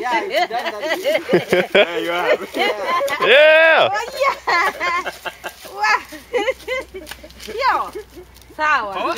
Yeah, you have Yeah. Yeah! Yo. Sour. Oh.